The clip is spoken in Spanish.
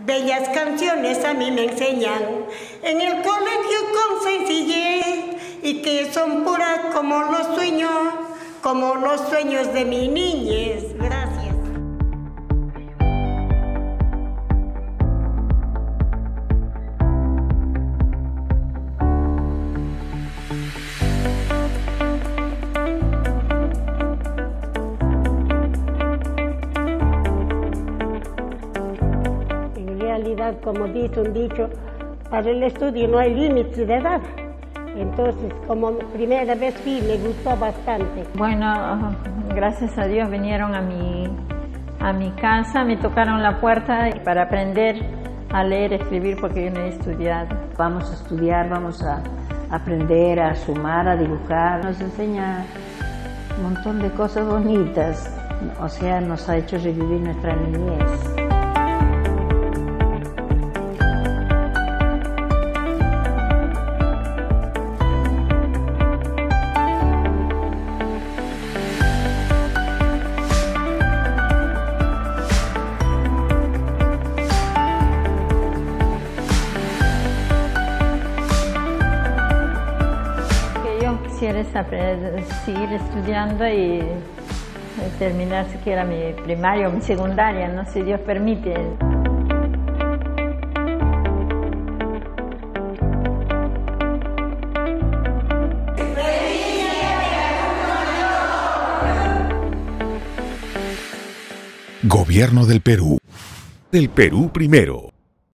Bellas canciones a mí me enseñan en el colegio con sencillez y que son puras como los sueños, como los sueños de mi niñez. Realidad, como dice un dicho, para el estudio no hay límites de edad. Entonces, como primera vez fui, me gustó bastante. Bueno, gracias a Dios vinieron a mi, a mi casa, me tocaron la puerta para aprender a leer, escribir, porque yo no he estudiado. Vamos a estudiar, vamos a aprender a sumar, a dibujar. Nos enseña un montón de cosas bonitas, o sea, nos ha hecho revivir nuestra niñez. Quisiera aprender- seguir estudiando y eh, terminar siquiera mi primaria o mi secundaria, ¿no? si Dios permite. Gobierno del Perú. Del Perú primero.